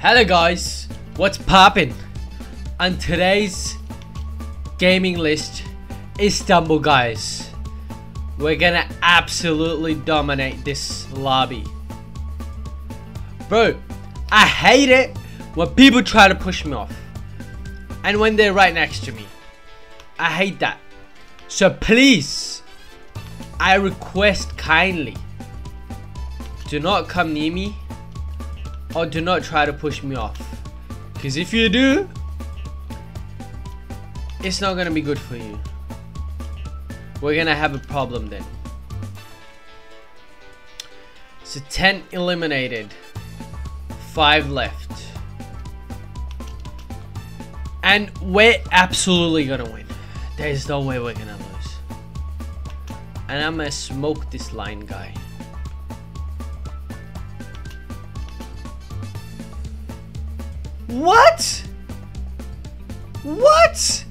Hello guys, what's poppin'? On today's gaming list, is Stumble Guys. We're gonna absolutely dominate this lobby. Bro, I hate it when people try to push me off. And when they're right next to me. I hate that. So please, I request kindly, do not come near me or do not try to push me off. Because if you do, it's not going to be good for you. We're going to have a problem then. So 10 eliminated. 5 left. And we're absolutely going to win. There's no way we're going to lose. And I'm going to smoke this line guy. What? What?